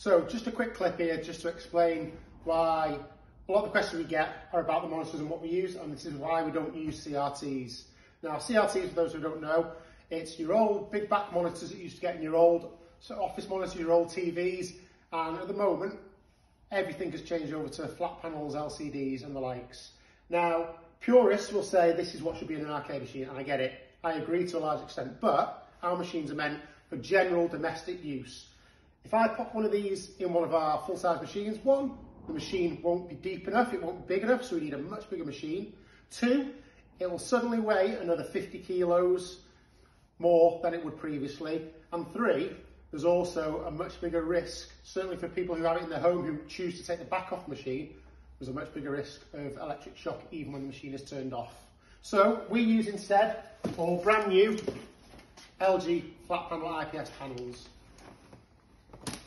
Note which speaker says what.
Speaker 1: So just a quick clip here just to explain why a lot of the questions we get are about the monitors and what we use and this is why we don't use CRTs. Now CRTs, for those who don't know, it's your old big back monitors that you used to get in your old office monitors, your old TVs and at the moment everything has changed over to flat panels, LCDs and the likes. Now purists will say this is what should be in an arcade machine and I get it. I agree to a large extent but our machines are meant for general domestic use. If I pop one of these in one of our full-size machines, one, the machine won't be deep enough, it won't be big enough, so we need a much bigger machine. Two, it will suddenly weigh another 50 kilos more than it would previously. And three, there's also a much bigger risk, certainly for people who have it in their home who choose to take the back off the machine, there's a much bigger risk of electric shock even when the machine is turned off. So we use instead all brand new LG flat panel IPS panels.